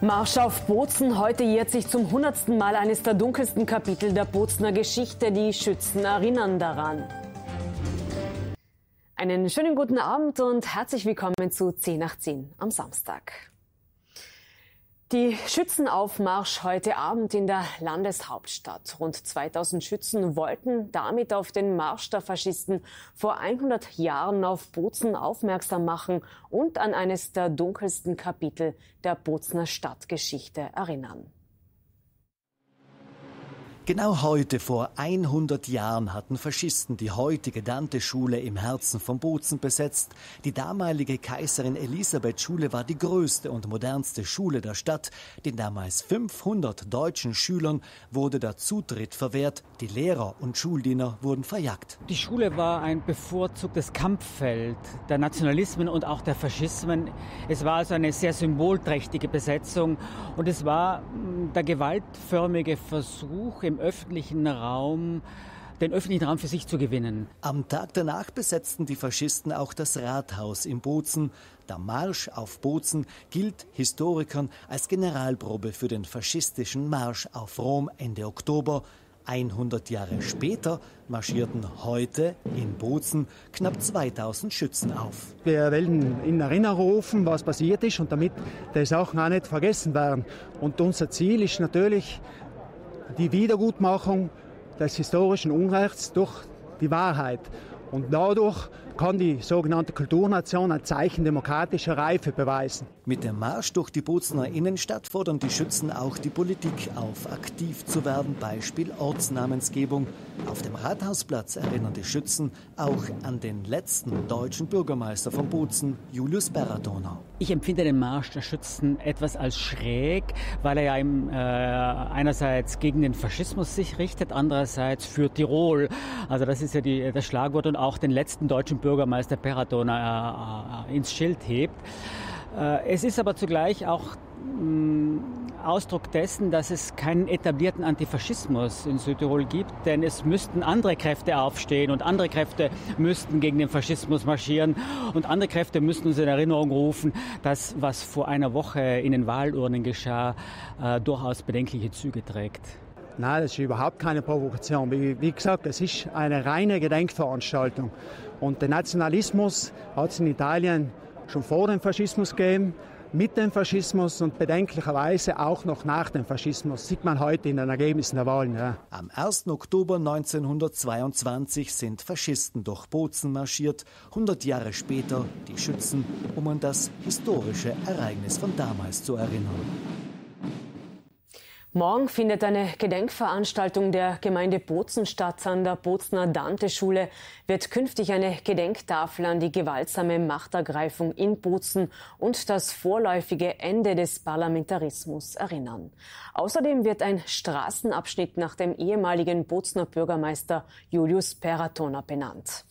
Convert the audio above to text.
Marsch auf Bozen. Heute jährt sich zum hundertsten Mal eines der dunkelsten Kapitel der Bozener Geschichte. Die Schützen erinnern daran. Einen schönen guten Abend und herzlich willkommen zu 10 nach 10 am Samstag. Die Schützenaufmarsch heute Abend in der Landeshauptstadt. Rund 2000 Schützen wollten damit auf den Marsch der Faschisten vor 100 Jahren auf Bozen aufmerksam machen und an eines der dunkelsten Kapitel der Bozener Stadtgeschichte erinnern. Genau heute vor 100 Jahren hatten Faschisten die heutige Dante-Schule im Herzen von Bozen besetzt. Die damalige Kaiserin Elisabeth-Schule war die größte und modernste Schule der Stadt. Den damals 500 deutschen Schülern wurde der Zutritt verwehrt. Die Lehrer und Schuldiener wurden verjagt. Die Schule war ein bevorzugtes Kampffeld der Nationalismen und auch der Faschismen. Es war also eine sehr symbolträchtige Besetzung und es war hm, der gewaltförmige Versuch im öffentlichen Raum den öffentlichen Raum für sich zu gewinnen. Am Tag danach besetzten die Faschisten auch das Rathaus in Bozen. Der Marsch auf Bozen gilt Historikern als Generalprobe für den faschistischen Marsch auf Rom Ende Oktober. 100 Jahre später marschierten heute in Bozen knapp 2000 Schützen auf. Wir wollen in Erinnerung rufen, was passiert ist und damit die Sachen auch nicht vergessen werden. Und unser Ziel ist natürlich, die Wiedergutmachung des historischen Unrechts durch die Wahrheit. Und dadurch kann die sogenannte Kulturnation ein Zeichen demokratischer Reife beweisen. Mit dem Marsch durch die Bozener Innenstadt fordern die Schützen auch die Politik auf, aktiv zu werden, Beispiel Ortsnamensgebung. Auf dem Rathausplatz erinnern die Schützen auch an den letzten deutschen Bürgermeister von Bozen, Julius Berradonau. Ich empfinde den Marsch der Schützen etwas als schräg, weil er ja im, äh, einerseits gegen den Faschismus sich richtet, andererseits für Tirol. Also das ist ja die, das Schlagwort und auch den letzten deutschen Bürgermeister Peratona äh, äh, ins Schild hebt. Äh, es ist aber zugleich auch mm, Ausdruck dessen, dass es keinen etablierten Antifaschismus in Südtirol gibt, denn es müssten andere Kräfte aufstehen und andere Kräfte müssten gegen den Faschismus marschieren und andere Kräfte müssten uns in Erinnerung rufen, dass was vor einer Woche in den Wahlurnen geschah, äh, durchaus bedenkliche Züge trägt. Nein, das ist überhaupt keine Provokation. Wie, wie gesagt, es ist eine reine Gedenkveranstaltung. Und der Nationalismus hat es in Italien schon vor dem Faschismus gegeben, mit dem Faschismus und bedenklicherweise auch noch nach dem Faschismus. Sieht man heute in den Ergebnissen der Wahlen. Ja. Am 1. Oktober 1922 sind Faschisten durch Bozen marschiert, 100 Jahre später die Schützen, um an das historische Ereignis von damals zu erinnern. Morgen findet eine Gedenkveranstaltung der Gemeinde Bozen statt. An der Bozener Dante-Schule wird künftig eine Gedenktafel an die gewaltsame Machtergreifung in Bozen und das vorläufige Ende des Parlamentarismus erinnern. Außerdem wird ein Straßenabschnitt nach dem ehemaligen Bozener Bürgermeister Julius Peratona benannt.